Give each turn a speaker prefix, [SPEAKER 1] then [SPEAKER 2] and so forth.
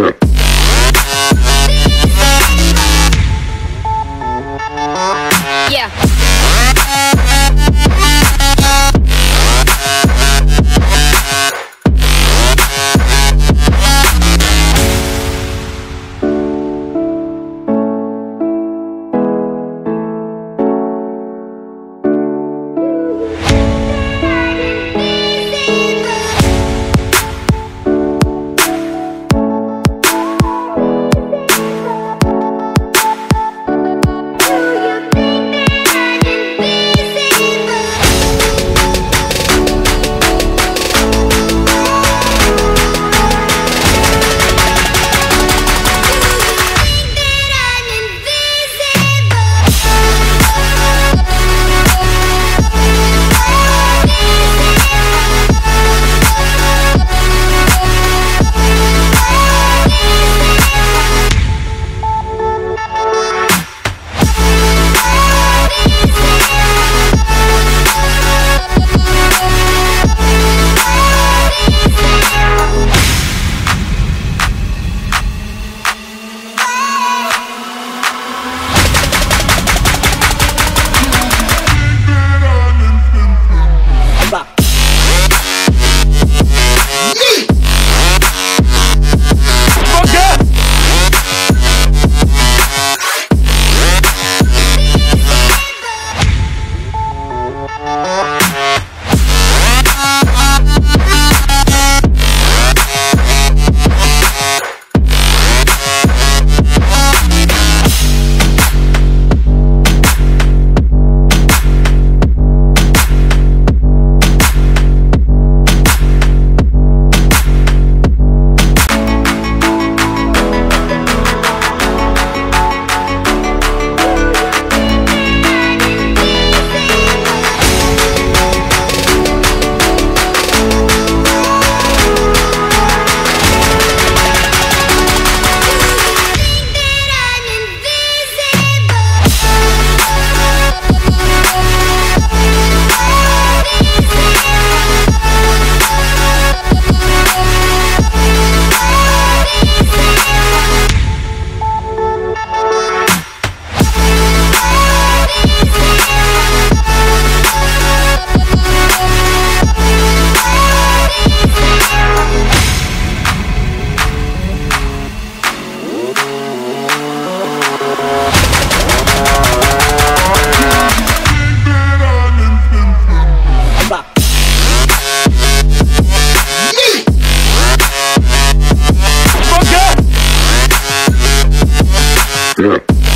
[SPEAKER 1] Look. do it.